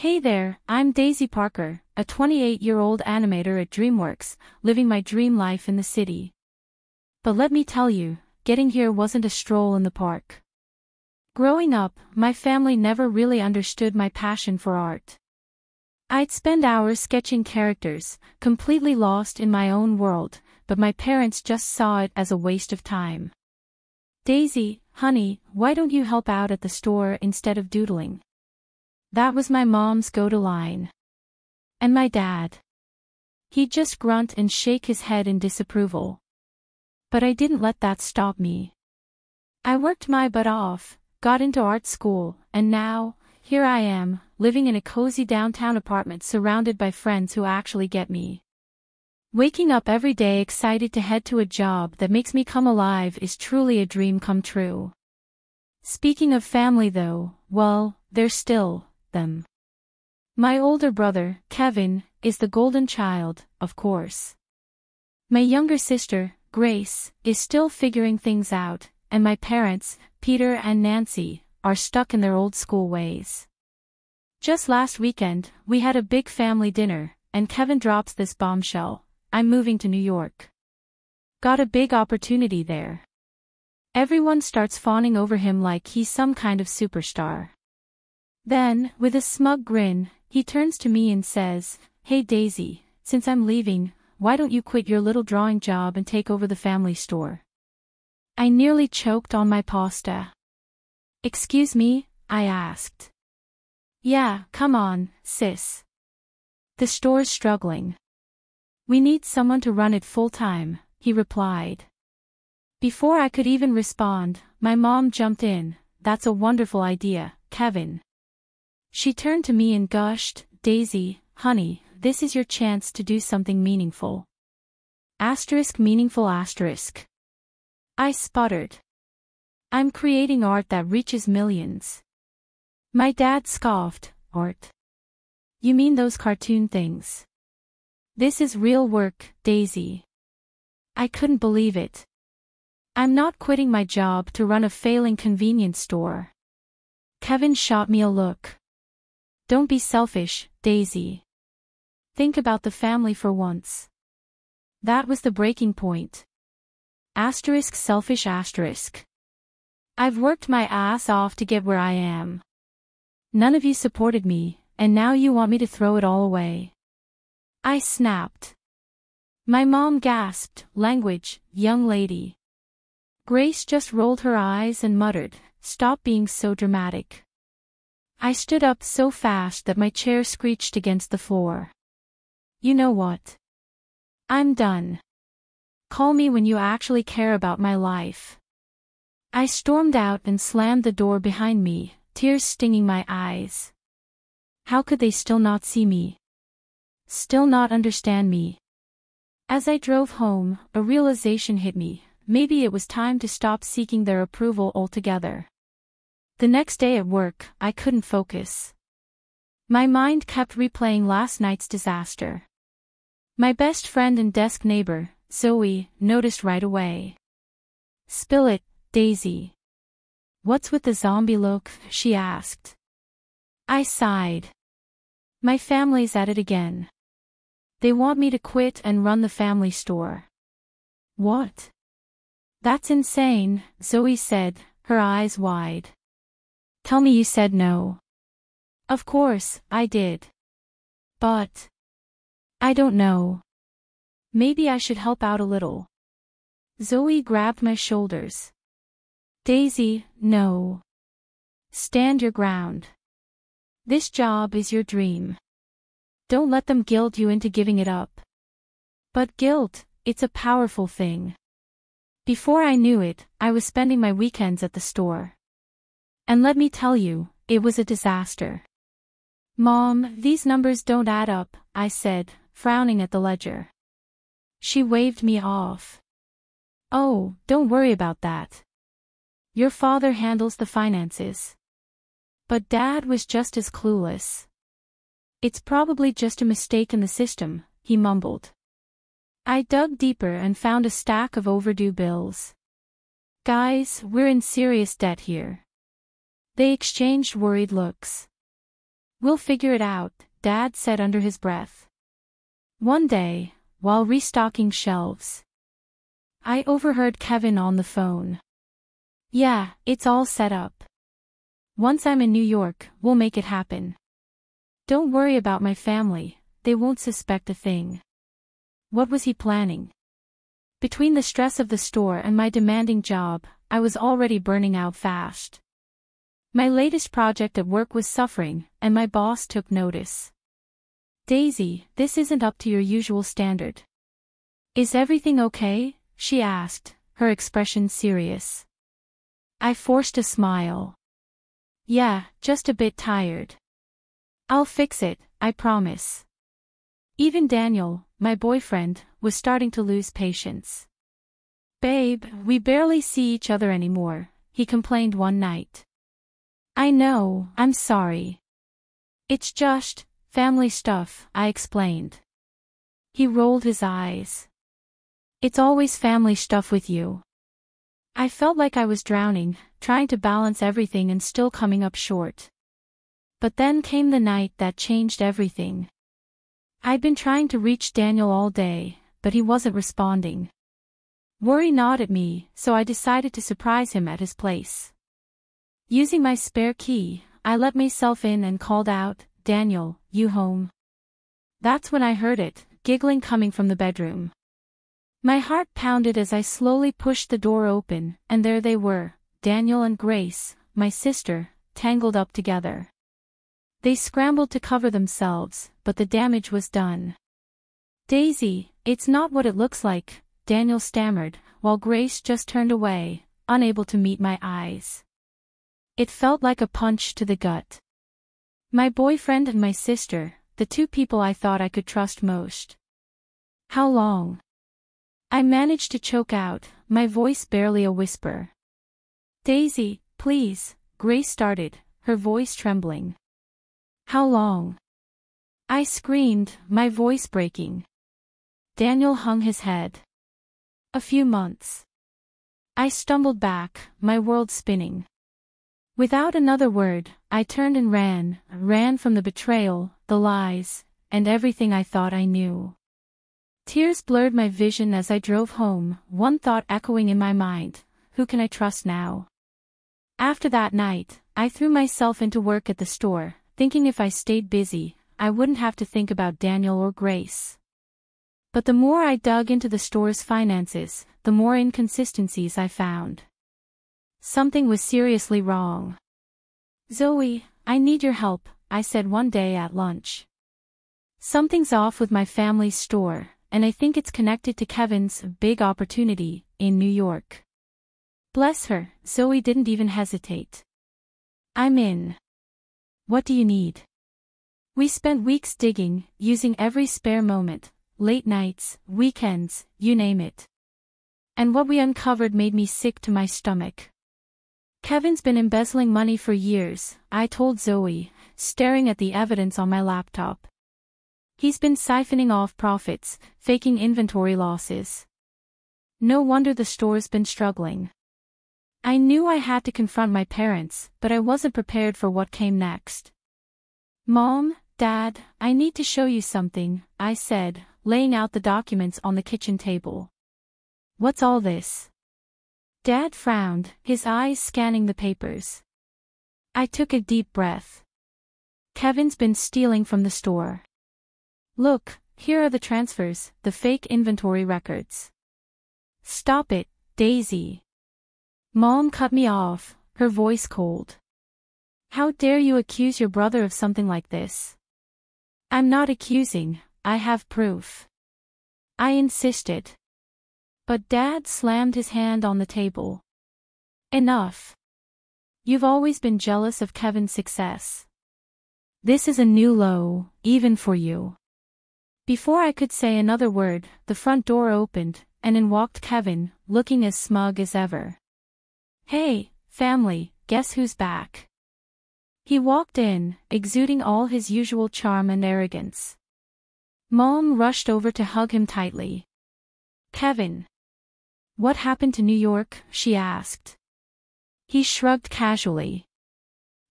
Hey there, I'm Daisy Parker, a 28-year-old animator at DreamWorks, living my dream life in the city. But let me tell you, getting here wasn't a stroll in the park. Growing up, my family never really understood my passion for art. I'd spend hours sketching characters, completely lost in my own world, but my parents just saw it as a waste of time. Daisy, honey, why don't you help out at the store instead of doodling? That was my mom's go-to line. And my dad. He'd just grunt and shake his head in disapproval. But I didn't let that stop me. I worked my butt off, got into art school, and now, here I am, living in a cozy downtown apartment surrounded by friends who actually get me. Waking up every day excited to head to a job that makes me come alive is truly a dream come true. Speaking of family though, well, they're still, them. My older brother, Kevin, is the golden child, of course. My younger sister, Grace, is still figuring things out, and my parents, Peter and Nancy, are stuck in their old school ways. Just last weekend, we had a big family dinner, and Kevin drops this bombshell, I'm moving to New York. Got a big opportunity there. Everyone starts fawning over him like he's some kind of superstar. Then, with a smug grin, he turns to me and says, Hey Daisy, since I'm leaving, why don't you quit your little drawing job and take over the family store? I nearly choked on my pasta. Excuse me, I asked. Yeah, come on, sis. The store's struggling. We need someone to run it full-time, he replied. Before I could even respond, my mom jumped in, that's a wonderful idea, Kevin. She turned to me and gushed, Daisy, honey, this is your chance to do something meaningful. Asterisk meaningful asterisk. I sputtered. I'm creating art that reaches millions. My dad scoffed, art. You mean those cartoon things? This is real work, Daisy. I couldn't believe it. I'm not quitting my job to run a failing convenience store. Kevin shot me a look. Don't be selfish, Daisy. Think about the family for once. That was the breaking point. Asterisk selfish asterisk. I've worked my ass off to get where I am. None of you supported me, and now you want me to throw it all away. I snapped. My mom gasped, language, young lady. Grace just rolled her eyes and muttered, stop being so dramatic. I stood up so fast that my chair screeched against the floor. You know what? I'm done. Call me when you actually care about my life. I stormed out and slammed the door behind me, tears stinging my eyes. How could they still not see me? Still not understand me? As I drove home, a realization hit me, maybe it was time to stop seeking their approval altogether. The next day at work, I couldn't focus. My mind kept replaying last night's disaster. My best friend and desk neighbor, Zoe, noticed right away. Spill it, Daisy. What's with the zombie look, she asked. I sighed. My family's at it again. They want me to quit and run the family store. What? That's insane, Zoe said, her eyes wide. Tell me you said no. Of course, I did. But. I don't know. Maybe I should help out a little. Zoe grabbed my shoulders. Daisy, no. Stand your ground. This job is your dream. Don't let them guilt you into giving it up. But guilt, it's a powerful thing. Before I knew it, I was spending my weekends at the store. And let me tell you, it was a disaster. Mom, these numbers don't add up, I said, frowning at the ledger. She waved me off. Oh, don't worry about that. Your father handles the finances. But dad was just as clueless. It's probably just a mistake in the system, he mumbled. I dug deeper and found a stack of overdue bills. Guys, we're in serious debt here. They exchanged worried looks. We'll figure it out, Dad said under his breath. One day, while restocking shelves, I overheard Kevin on the phone. Yeah, it's all set up. Once I'm in New York, we'll make it happen. Don't worry about my family, they won't suspect a thing. What was he planning? Between the stress of the store and my demanding job, I was already burning out fast. My latest project at work was suffering, and my boss took notice. Daisy, this isn't up to your usual standard. Is everything okay? she asked, her expression serious. I forced a smile. Yeah, just a bit tired. I'll fix it, I promise. Even Daniel, my boyfriend, was starting to lose patience. Babe, we barely see each other anymore, he complained one night. I know, I'm sorry. It's just, family stuff, I explained. He rolled his eyes. It's always family stuff with you. I felt like I was drowning, trying to balance everything and still coming up short. But then came the night that changed everything. I'd been trying to reach Daniel all day, but he wasn't responding. Worry gnawed at me, so I decided to surprise him at his place. Using my spare key, I let myself in and called out, Daniel, you home? That's when I heard it, giggling coming from the bedroom. My heart pounded as I slowly pushed the door open, and there they were, Daniel and Grace, my sister, tangled up together. They scrambled to cover themselves, but the damage was done. Daisy, it's not what it looks like, Daniel stammered, while Grace just turned away, unable to meet my eyes. It felt like a punch to the gut. My boyfriend and my sister, the two people I thought I could trust most. How long? I managed to choke out, my voice barely a whisper. Daisy, please, Grace started, her voice trembling. How long? I screamed, my voice breaking. Daniel hung his head. A few months. I stumbled back, my world spinning. Without another word, I turned and ran, ran from the betrayal, the lies, and everything I thought I knew. Tears blurred my vision as I drove home, one thought echoing in my mind, who can I trust now? After that night, I threw myself into work at the store, thinking if I stayed busy, I wouldn't have to think about Daniel or Grace. But the more I dug into the store's finances, the more inconsistencies I found. Something was seriously wrong. Zoe, I need your help, I said one day at lunch. Something's off with my family's store, and I think it's connected to Kevin's big opportunity in New York. Bless her, Zoe didn't even hesitate. I'm in. What do you need? We spent weeks digging, using every spare moment, late nights, weekends, you name it. And what we uncovered made me sick to my stomach. Kevin's been embezzling money for years, I told Zoe, staring at the evidence on my laptop. He's been siphoning off profits, faking inventory losses. No wonder the store's been struggling. I knew I had to confront my parents, but I wasn't prepared for what came next. Mom, Dad, I need to show you something, I said, laying out the documents on the kitchen table. What's all this? Dad frowned, his eyes scanning the papers. I took a deep breath. Kevin's been stealing from the store. Look, here are the transfers, the fake inventory records. Stop it, Daisy. Mom cut me off, her voice cold. How dare you accuse your brother of something like this? I'm not accusing, I have proof. I insisted. But Dad slammed his hand on the table. Enough. You've always been jealous of Kevin's success. This is a new low, even for you. Before I could say another word, the front door opened, and in walked Kevin, looking as smug as ever. Hey, family, guess who's back? He walked in, exuding all his usual charm and arrogance. Mom rushed over to hug him tightly. Kevin. What happened to New York? she asked. He shrugged casually.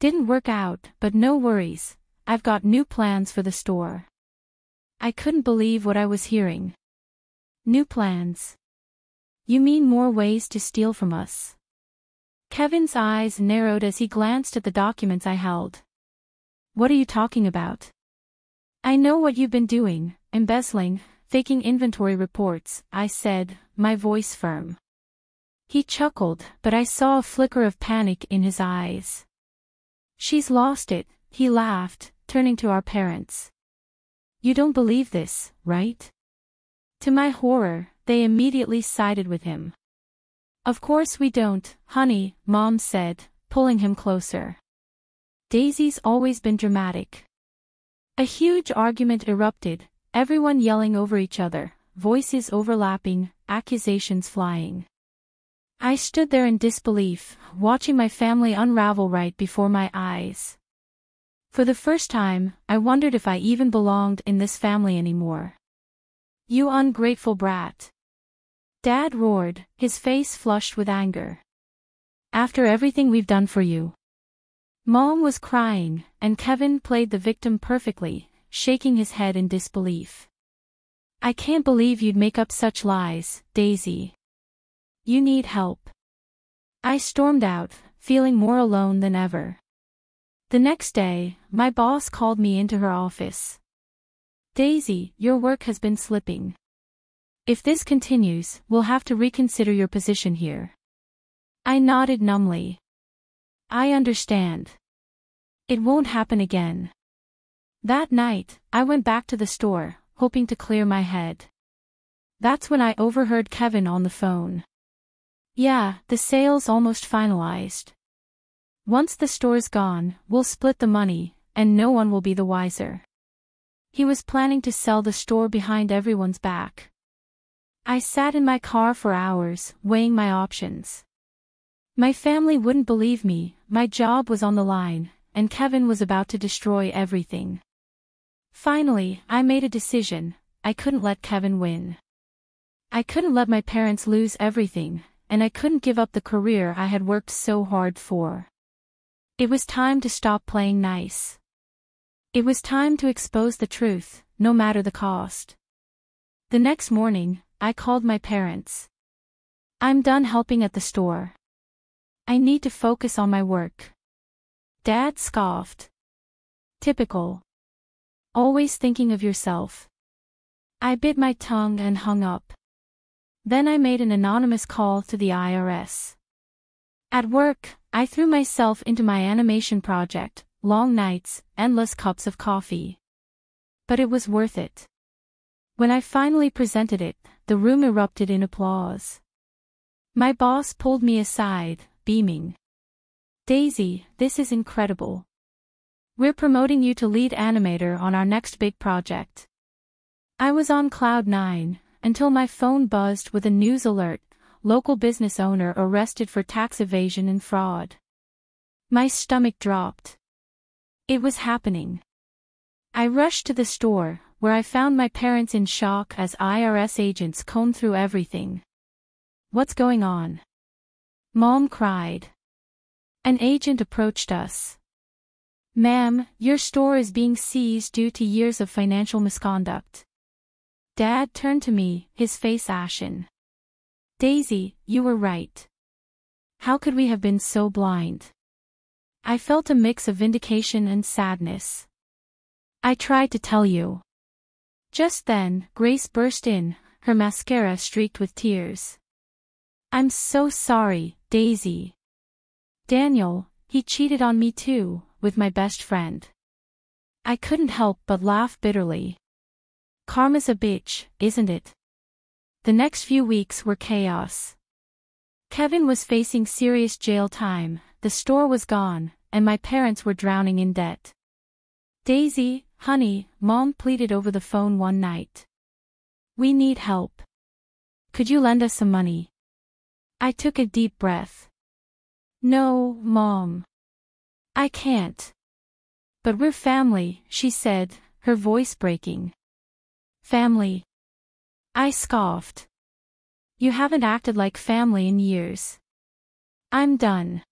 Didn't work out, but no worries. I've got new plans for the store. I couldn't believe what I was hearing. New plans. You mean more ways to steal from us? Kevin's eyes narrowed as he glanced at the documents I held. What are you talking about? I know what you've been doing, embezzling, faking inventory reports, I said, my voice firm. He chuckled, but I saw a flicker of panic in his eyes. She's lost it, he laughed, turning to our parents. You don't believe this, right? To my horror, they immediately sided with him. Of course we don't, honey, Mom said, pulling him closer. Daisy's always been dramatic. A huge argument erupted, everyone yelling over each other, voices overlapping, accusations flying. I stood there in disbelief, watching my family unravel right before my eyes. For the first time, I wondered if I even belonged in this family anymore. You ungrateful brat. Dad roared, his face flushed with anger. After everything we've done for you. Mom was crying, and Kevin played the victim perfectly, shaking his head in disbelief. I can't believe you'd make up such lies, Daisy. You need help. I stormed out, feeling more alone than ever. The next day, my boss called me into her office. Daisy, your work has been slipping. If this continues, we'll have to reconsider your position here. I nodded numbly. I understand. It won't happen again. That night, I went back to the store, hoping to clear my head. That's when I overheard Kevin on the phone. Yeah, the sale's almost finalized. Once the store's gone, we'll split the money, and no one will be the wiser. He was planning to sell the store behind everyone's back. I sat in my car for hours, weighing my options. My family wouldn't believe me, my job was on the line, and Kevin was about to destroy everything. Finally, I made a decision, I couldn't let Kevin win. I couldn't let my parents lose everything, and I couldn't give up the career I had worked so hard for. It was time to stop playing nice. It was time to expose the truth, no matter the cost. The next morning, I called my parents. I'm done helping at the store. I need to focus on my work. Dad scoffed. Typical. Always thinking of yourself. I bit my tongue and hung up. Then I made an anonymous call to the IRS. At work, I threw myself into my animation project, long nights, endless cups of coffee. But it was worth it. When I finally presented it, the room erupted in applause. My boss pulled me aside, beaming. Daisy, this is incredible. We're promoting you to lead animator on our next big project. I was on cloud nine, until my phone buzzed with a news alert, local business owner arrested for tax evasion and fraud. My stomach dropped. It was happening. I rushed to the store, where I found my parents in shock as IRS agents combed through everything. What's going on? Mom cried. An agent approached us. Ma'am, your store is being seized due to years of financial misconduct. Dad turned to me, his face ashen. Daisy, you were right. How could we have been so blind? I felt a mix of vindication and sadness. I tried to tell you. Just then, Grace burst in, her mascara streaked with tears. I'm so sorry, Daisy. Daniel, he cheated on me too, with my best friend. I couldn't help but laugh bitterly. Karma's a bitch, isn't it? The next few weeks were chaos. Kevin was facing serious jail time, the store was gone, and my parents were drowning in debt. Daisy, honey, mom pleaded over the phone one night. We need help. Could you lend us some money? I took a deep breath. No, mom. I can't. But we're family, she said, her voice breaking. Family. I scoffed. You haven't acted like family in years. I'm done.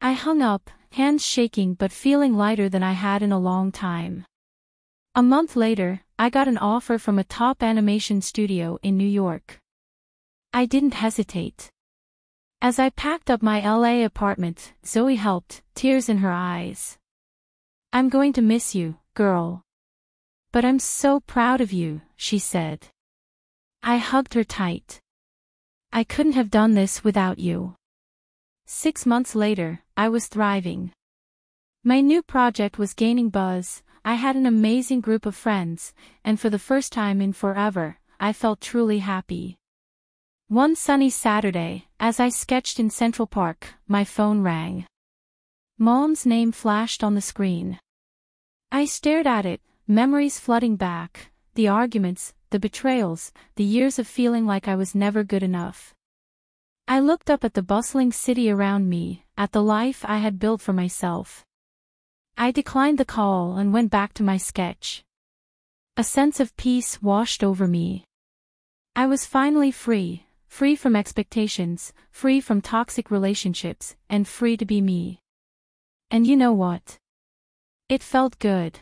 I hung up, hands shaking but feeling lighter than I had in a long time. A month later, I got an offer from a top animation studio in New York. I didn't hesitate. As I packed up my LA apartment, Zoe helped, tears in her eyes. I'm going to miss you, girl. But I'm so proud of you, she said. I hugged her tight. I couldn't have done this without you. Six months later, I was thriving. My new project was gaining buzz, I had an amazing group of friends, and for the first time in forever, I felt truly happy. One sunny Saturday, as I sketched in Central Park, my phone rang. Mom's name flashed on the screen. I stared at it, memories flooding back, the arguments, the betrayals, the years of feeling like I was never good enough. I looked up at the bustling city around me, at the life I had built for myself. I declined the call and went back to my sketch. A sense of peace washed over me. I was finally free, free from expectations, free from toxic relationships, and free to be me. And you know what? It felt good.